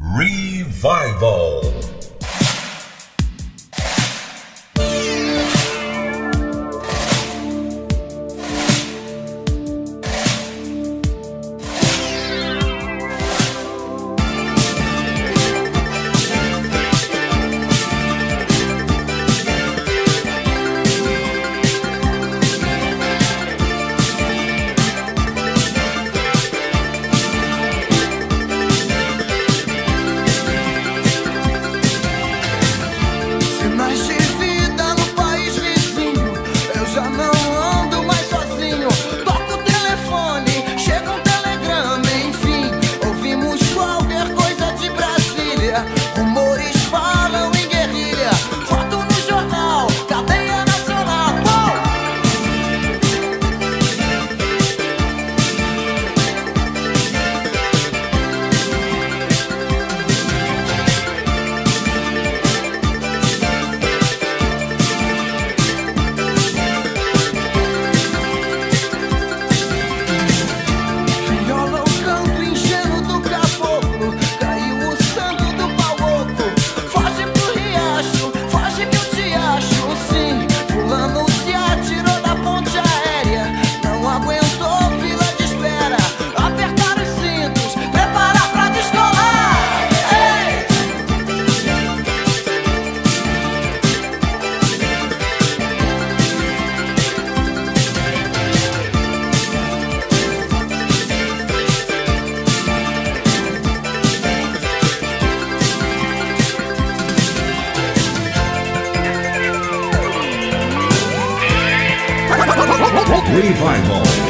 Revival. Revival.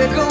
Go.